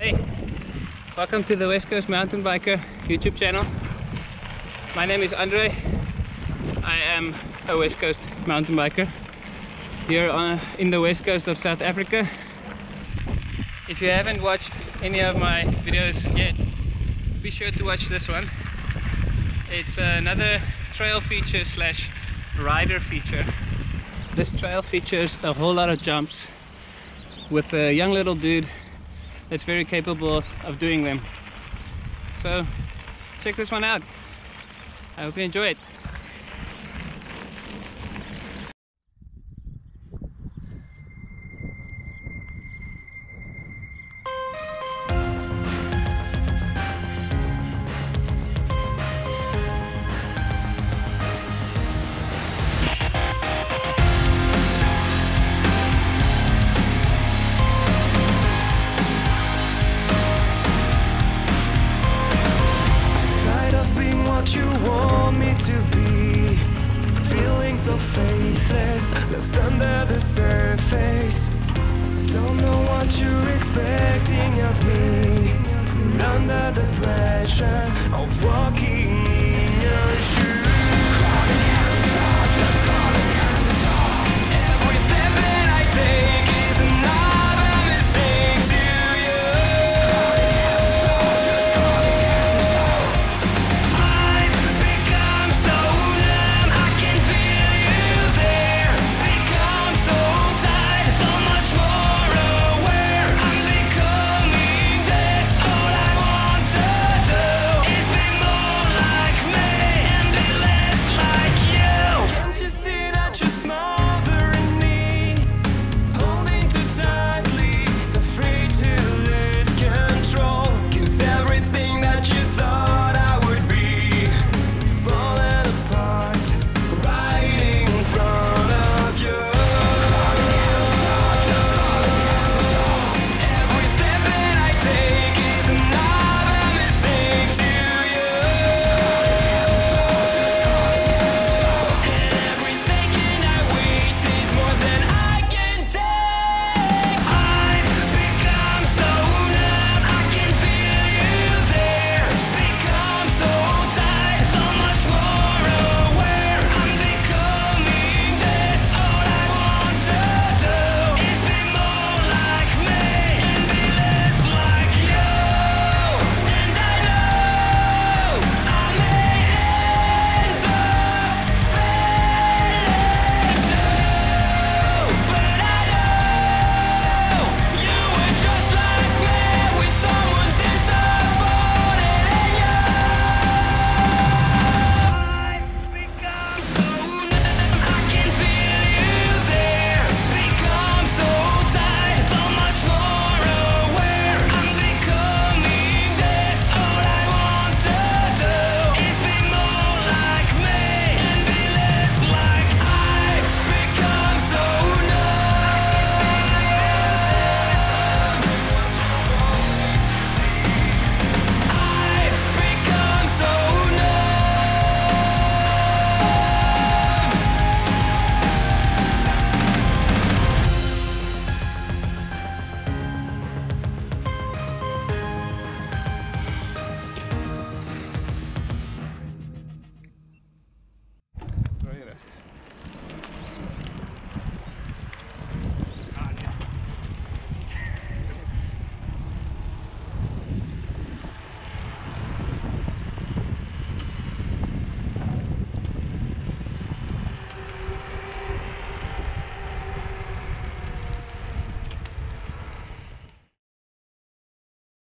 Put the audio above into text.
Hey, welcome to the West Coast Mountain Biker YouTube channel. My name is Andre. I am a West Coast mountain biker here on, in the west coast of South Africa. If you haven't watched any of my videos yet, be sure to watch this one. It's another trail feature slash rider feature. This trail features a whole lot of jumps with a young little dude that's very capable of doing them. So check this one out. I hope you enjoy it. So faithless, lost under the surface. Don't know what you're expecting of me. Put under the pressure of walking